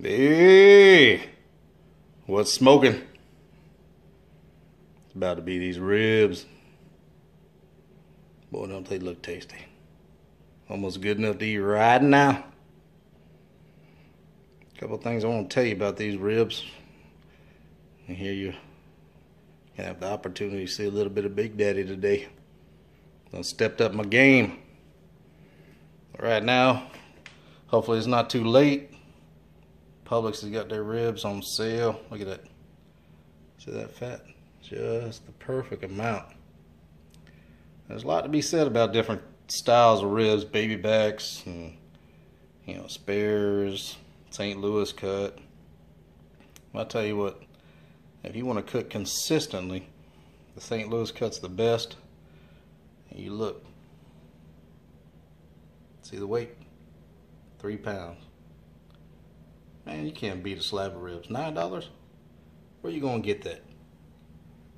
Hey, what's smoking? It's about to be these ribs. Boy, don't they look tasty. Almost good enough to eat right now. A couple things I want to tell you about these ribs. And here you can have the opportunity to see a little bit of Big Daddy today. I stepped up my game. Right now, hopefully it's not too late. Publix has got their ribs on sale. Look at that. See that fat? Just the perfect amount. There's a lot to be said about different styles of ribs, baby backs, and you know, spares, St. Louis cut. I'll tell you what, if you want to cook consistently, the St. Louis cut's the best. And you look, see the weight? Three pounds. Man, you can't beat a slab of ribs. Nine dollars? Where you gonna get that?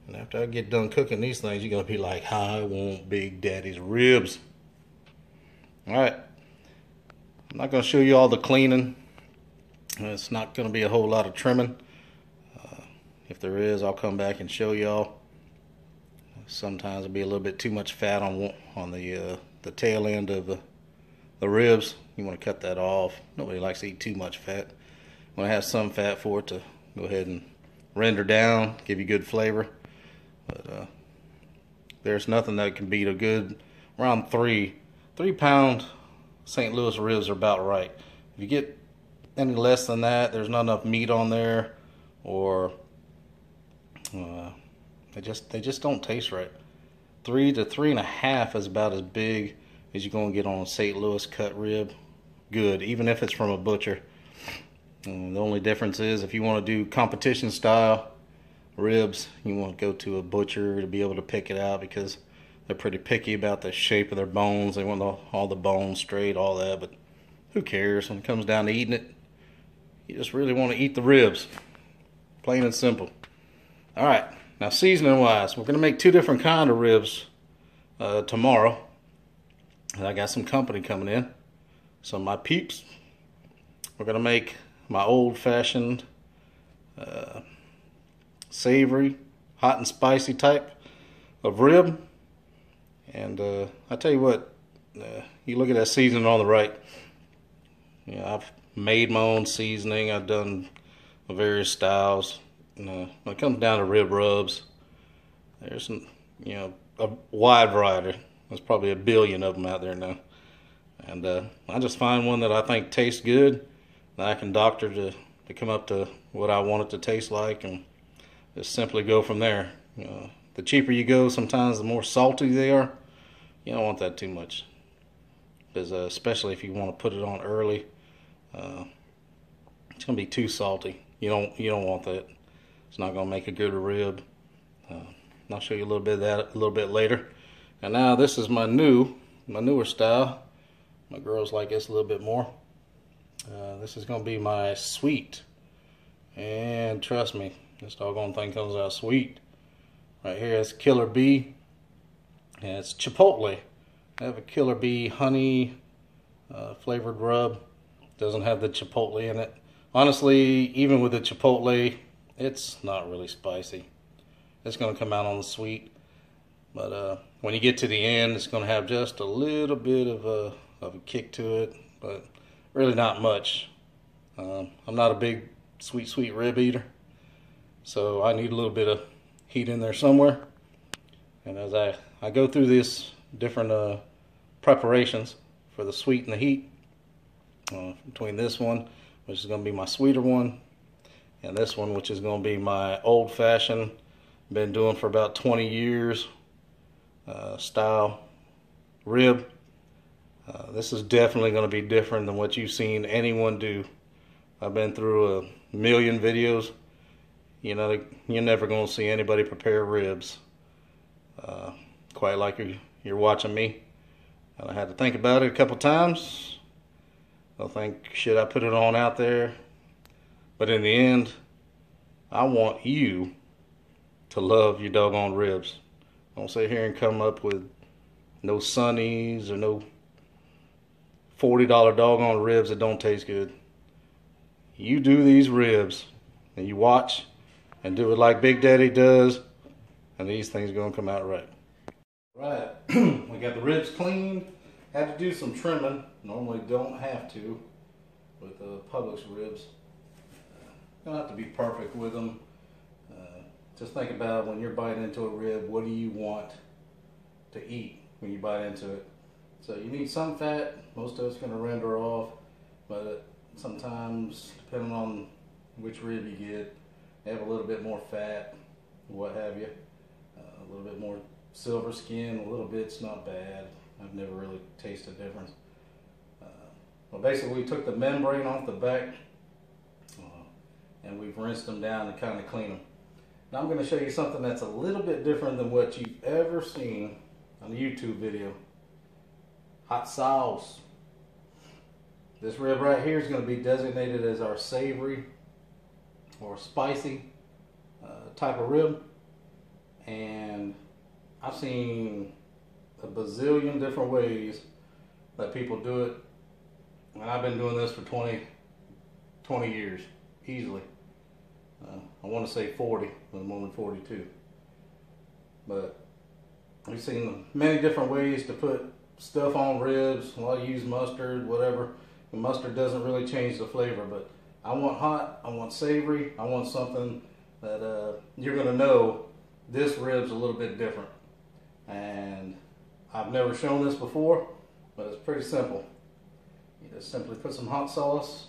And after I get done cooking these things, you're gonna be like, I want Big Daddy's ribs. Alright. I'm not gonna show you all the cleaning. It's not gonna be a whole lot of trimming. Uh, if there is, I'll come back and show y'all. Sometimes it'll be a little bit too much fat on on the uh, the tail end of the the ribs. You want to cut that off. Nobody likes to eat too much fat to have some fat for it to go ahead and render down, give you good flavor. But uh, there's nothing that can beat a good around three three pound St. Louis ribs are about right. If you get any less than that, there's not enough meat on there, or uh, they just they just don't taste right. Three to three and a half is about as big as you're gonna get on a St. Louis cut rib. Good, even if it's from a butcher. And the only difference is if you want to do competition style ribs, you want to go to a butcher to be able to pick it out because they're pretty picky about the shape of their bones. They want all the bones straight, all that, but who cares when it comes down to eating it? You just really want to eat the ribs. Plain and simple. All right, now seasoning wise, we're going to make two different kind of ribs uh, tomorrow. And I got some company coming in. Some of my peeps. We're going to make my old fashioned uh, savory, hot and spicy type of rib. And uh, I tell you what, uh, you look at that seasoning on the right. You know, I've made my own seasoning. I've done various styles. when it comes down to rib rubs, there's some, you know a wide variety. There's probably a billion of them out there now. And uh, I just find one that I think tastes good I can doctor to, to come up to what I want it to taste like and just simply go from there. The cheaper you go, sometimes the more salty they are. You don't want that too much. Because uh, especially if you want to put it on early, uh, it's gonna be too salty. You don't you don't want that. It's not gonna make a good rib. Uh, I'll show you a little bit of that a little bit later. And now this is my new, my newer style. My girls like this a little bit more. Uh, this is going to be my sweet. And trust me, this doggone thing comes out sweet. Right here is Killer Bee. And it's Chipotle. I have a Killer Bee honey uh, flavored rub. Doesn't have the Chipotle in it. Honestly, even with the Chipotle, it's not really spicy. It's going to come out on the sweet. But uh, when you get to the end, it's going to have just a little bit of a, of a kick to it. But really not much. Um, I'm not a big sweet, sweet rib eater, so I need a little bit of heat in there somewhere. And as I, I go through these different uh, preparations for the sweet and the heat, uh, between this one, which is going to be my sweeter one, and this one, which is going to be my old fashioned, been doing for about 20 years uh, style rib. This is definitely going to be different than what you've seen anyone do. I've been through a million videos. You know, you're never going to see anybody prepare ribs uh, quite like you're, you're watching me. And I had to think about it a couple times. I think, should I put it on out there? But in the end, I want you to love your doggone ribs. Don't sit here and come up with no sunnies or no $40 doggone ribs that don't taste good. you do these ribs and you watch and do it like Big Daddy does, and these things are gonna come out right. Right, we got the ribs cleaned. Had to do some trimming. Normally don't have to with the Publix ribs. Uh, don't have to be perfect with them. Uh, just think about when you're biting into a rib, what do you want to eat when you bite into it? So you need some fat. Most of it's going to render off, but sometimes, depending on which rib you get, they have a little bit more fat, what have you. Uh, a little bit more silver skin, a little bit's not bad. I've never really tasted a difference. Uh, well, basically, we took the membrane off the back uh, and we've rinsed them down to kind of clean them. Now I'm going to show you something that's a little bit different than what you've ever seen on a YouTube video. Hot sauce. This rib right here is going to be designated as our savory or spicy uh, type of rib. And I've seen a bazillion different ways that people do it. And I've been doing this for 20, 20 years, easily. Uh, I want to say 40, but I'm only 42. But we've seen many different ways to put stuff on ribs. A lot use mustard, whatever. The mustard doesn't really change the flavor, but I want hot, I want savory, I want something that uh, you're going to know this rib's a little bit different. And I've never shown this before, but it's pretty simple. You just simply put some hot sauce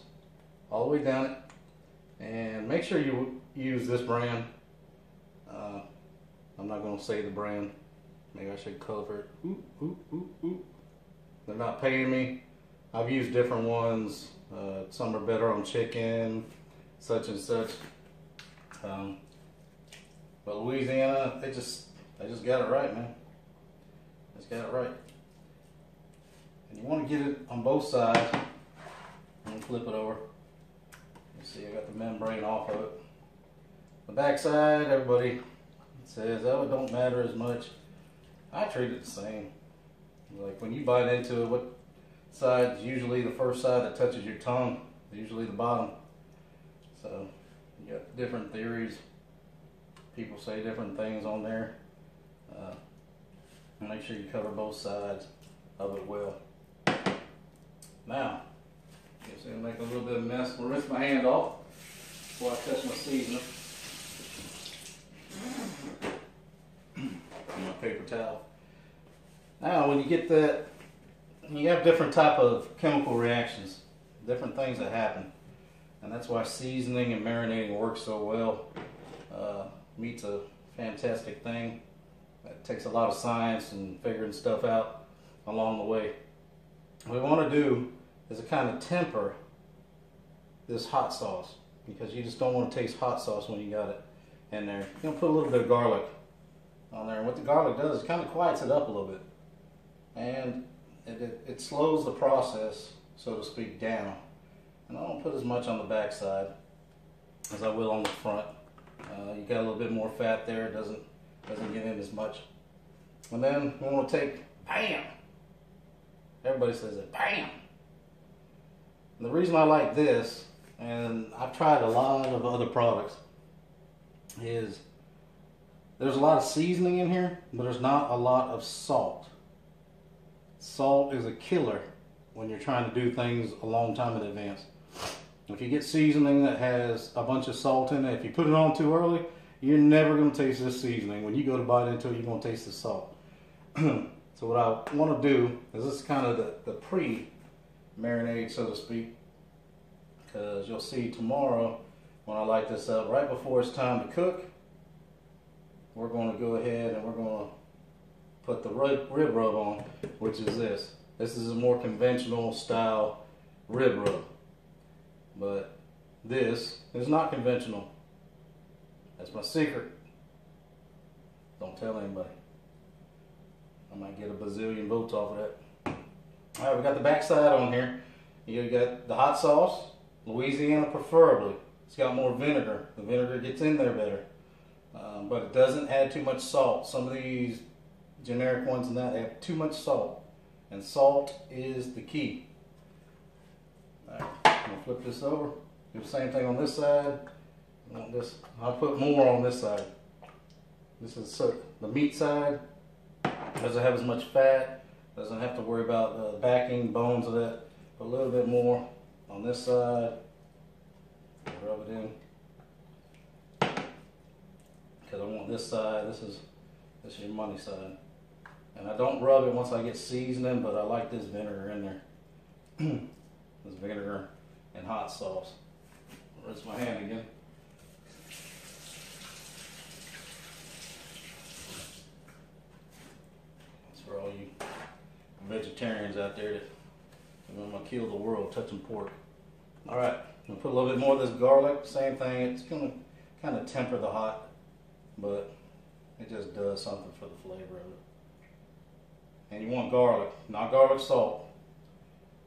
all the way down it, and make sure you use this brand. Uh, I'm not going to say the brand. Maybe I should cover it. Ooh, ooh, ooh, ooh. They're not paying me. I've used different ones. Uh, some are better on chicken, such and such. Um, but Louisiana, they just they just got it right, man. It's got it right. And you want to get it on both sides. And flip it over. You see, I got the membrane off of it. The back side, everybody says, oh, it don't matter as much. I treat it the same. Like when you bite into it, what side is usually the first side that touches your tongue, usually the bottom. So you got different theories. People say different things on there. Uh, make sure you cover both sides of it well. Now, guess I'm make a little bit of mess. I'll rinse my hand off before I touch my seasoning. my paper towel. Now, when you get that, you have different type of chemical reactions, different things that happen. And that's why seasoning and marinating works so well. Uh, meat's a fantastic thing. It takes a lot of science and figuring stuff out along the way. What we want to do is to kind of temper this hot sauce because you just don't want to taste hot sauce when you got it in there. You're going to put a little bit of garlic on there. And what the garlic does is kind of quiets it up a little bit. And it, it, it slows the process, so to speak, down. And I don't put as much on the back side as I will on the front. Uh, you got a little bit more fat there. It doesn't doesn't get in as much. And then we want to take bam. Everybody says it, bam. And the reason I like this, and I've tried a lot of other products, is there's a lot of seasoning in here, but there's not a lot of salt. Salt is a killer when you're trying to do things a long time in advance. If you get seasoning that has a bunch of salt in it, if you put it on too early, you're never going to taste this seasoning. When you go to bite into it, you're going to taste the salt. so what I want to do is this is kind of the, the pre-marinade, so to speak. Because you'll see tomorrow when I light this up, right before it's time to cook, we're going to go ahead and we're going to put the rib, rib rub on, which is this. This is a more conventional style rib rub. But this is not conventional. That's my secret. Don't tell anybody. I might get a bazillion votes off of that. All right, we got the backside on here. You got the hot sauce, Louisiana preferably. It's got more vinegar. The vinegar gets in there better. Um, but it doesn't add too much salt. Some of these generic ones and that they have too much salt. And salt is the key. I'm gonna flip this over. Do the same thing on this side. I want this. I'll put more on this side. This is so the meat side doesn't have as much fat. Doesn't have to worry about the backing, bones of that. Put a little bit more on this side. Rub it in because I want this side. This is this is your money side. And I don't rub it once I get seasoning, but I like this vinegar in there. this vinegar and hot sauce. Rinse my hand again. That's for all you vegetarians out there that want to kill the world touching pork. All right, I'm gonna put a little bit more of this garlic. Same thing. It's gonna kind of temper the hot, but it just does something for the flavor of it. And you want garlic, not garlic salt.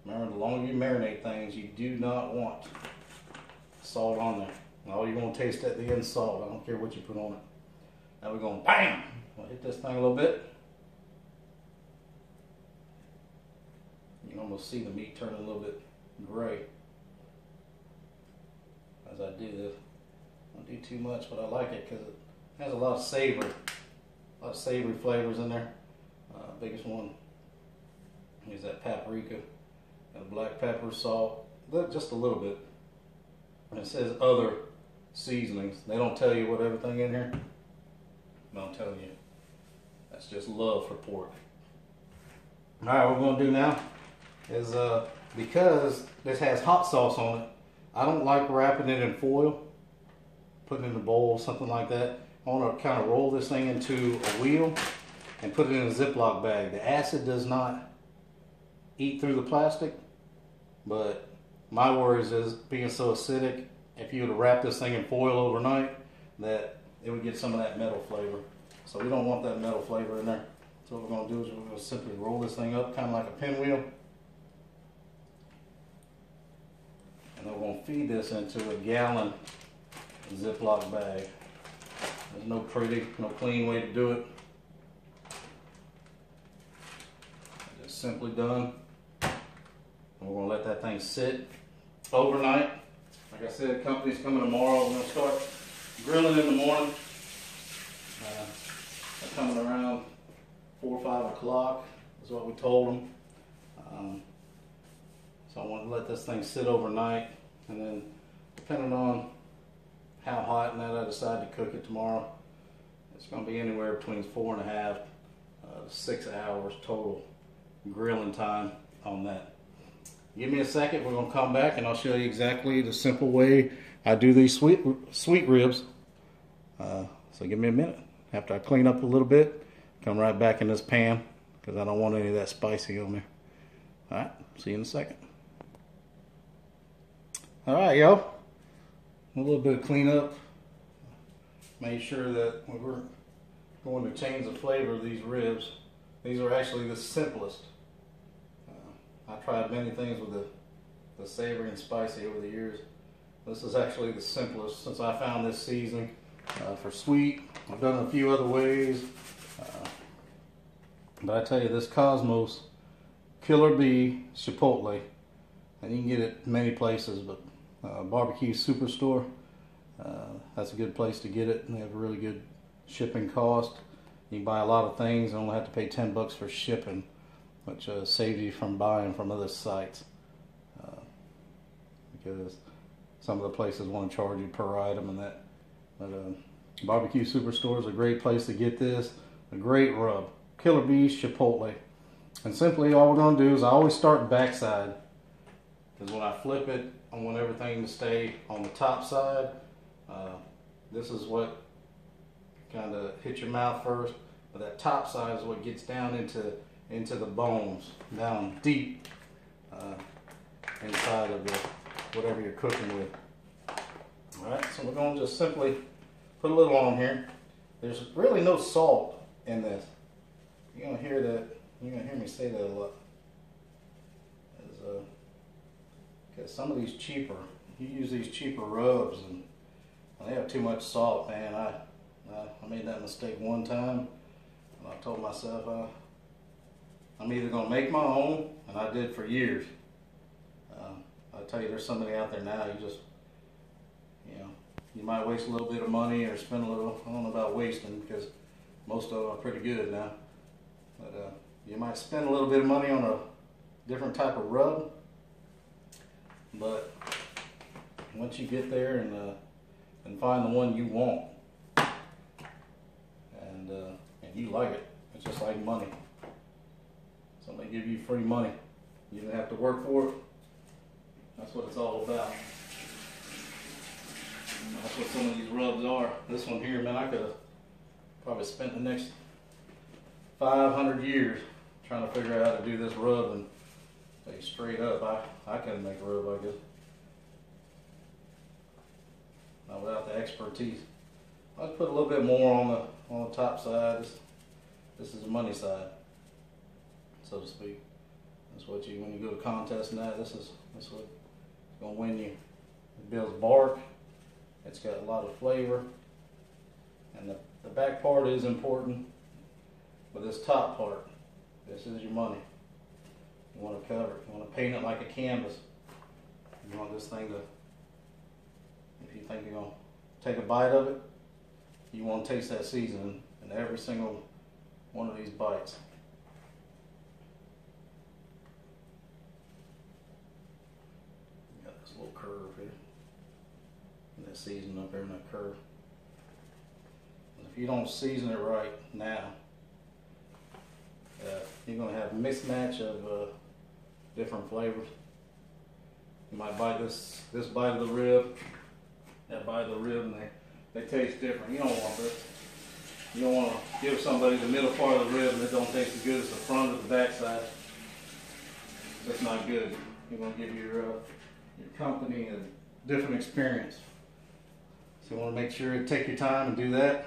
Remember, the longer you marinate things, you do not want salt on there. All you're going to taste at the end salt. I don't care what you put on it. Now we're going bam. We'll hit this thing a little bit. You can almost see the meat turn a little bit gray as I do this. I don't do too much, but I like it because it has a lot of savor, a lot of savory flavors in there. Uh, biggest one is that paprika black pepper, salt, just a little bit. And it says other seasonings. They don't tell you what everything in here. I'm telling you. That's just love for pork. All right, what we're gonna do now is uh, because this has hot sauce on it, I don't like wrapping it in foil, putting it in a bowl, something like that. I want to kind of roll this thing into a wheel and put it in a Ziploc bag. The acid does not eat through the plastic, but my worries is being so acidic, if you were to wrap this thing in foil overnight, that it would get some of that metal flavor. So we don't want that metal flavor in there. So what we're to do is we're to simply roll this thing up, kind of like a pinwheel. And then we're to feed this into a gallon Ziploc bag. There's no pretty, no clean way to do it. Just simply done. And we're gonna let that thing sit overnight. Like I said, the company's coming tomorrow. We're gonna start grilling in the morning. Uh, coming around four or five o'clock is what we told them. Um, so I want to let this thing sit overnight and then depending on how hot and that I decide to cook it tomorrow. It's going to be anywhere between four and a half, uh, six hours total grilling time on that. Give me a second. We're to come back and I'll show you exactly the simple way I do these sweet sweet ribs. Uh, so give me a minute. After I clean up a little bit, come right back in this pan because I don't want any of that spicy on there. All right. See you in a second. All right, y'all a little bit of cleanup. Made sure that we weren't going to change the flavor of these ribs. These are actually the simplest. I tried many things with the, the savory and spicy over the years. This is actually the simplest since I found this seasoning uh, for sweet. I've done it a few other ways. Uh, but I tell you, this Kosmos Killer Bee Chipotle, and you can get it many places, but uh, Barbecue Superstore. Uh, that's a good place to get it. They have a really good shipping cost. You can buy a lot of things and only have to pay 10 bucks for shipping, which uh, saves you from buying from other sites. Uh, because some of the places want to charge you per item and that. But uh, Barbecue Superstore is a great place to get this. A great rub. Killer Bees Chipotle. And simply all we're going to do is I always start backside. Because when I flip it, I want everything to stay on the top side. Uh, this is what kind of hits your mouth first, but that top side is what gets down into into the bones, down deep uh, inside of the whatever you're cooking with. All right, so we're going to just simply put a little on here. There's really no salt in this. You're gonna hear that. You're gonna hear me say that a lot. As, uh, because some of these cheaper, you use these cheaper rubs and they have too much salt, man. I, I, I made that mistake one time and I told myself uh, I'm either going to make my own, and I did for years. Uh, I tell you, there's somebody out there now, you just you know, you might waste a little bit of money or spend a little. I don't know about wasting because most of them are pretty good now. But uh, you might spend a little bit of money on a different type of rub. But once you get there and uh, and find the one you want, and uh, and you like it, it's just like money. Somebody give you free money, you didn't have to work for it. That's what it's all about. That's what some of these rubs are. This one here, man, I could have probably spent the next 500 years trying to figure out how to do this rub and straight up, I, I couldn't make a rub like this. Not without the expertise. I'll put a little bit more on the on the top side. This, this is the money side, so to speak. That's what you when you go to contest and that. This is this what gonna win you. It builds bark. It's got a lot of flavor, and the the back part is important, but this top part, this is your money. You want to cover it. You want to paint it like a canvas. You want this thing to, if you think you're gonna take a bite of it, you want to taste that seasoning in every single one of these bites. Got this little curve here. And that seasoning up there in that curve. And if you don't season it right now, uh, you're gonna have a mismatch of uh, different flavors. You might buy this this bite of the rib, that bite of the rib, and they, they taste different. You don't want this. You don't want to give somebody the middle part of the rib and it don't taste as good as the front or the back side. That's not good. You're gonna give your uh, your company a different experience. So you want to make sure you take your time and do that.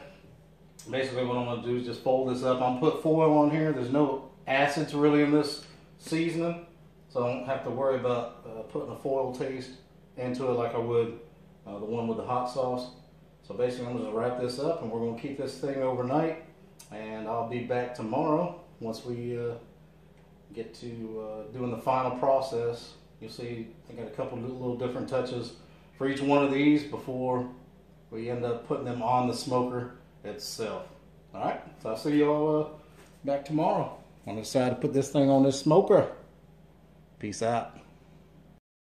Basically, what I'm gonna do is just fold this up. I'm put foil on here. There's no acids really in this seasoning, so I don't have to worry about uh, putting a foil taste into it like I would uh, the one with the hot sauce. So basically, I'm gonna wrap this up, and we're gonna keep this thing overnight. And I'll be back tomorrow once we uh, get to uh, doing the final process. You'll see I got a couple little different touches for each one of these before we end up putting them on the smoker itself. All right, so I'll see y'all uh, back tomorrow. I'm gonna decide to put this thing on this smoker. Peace out.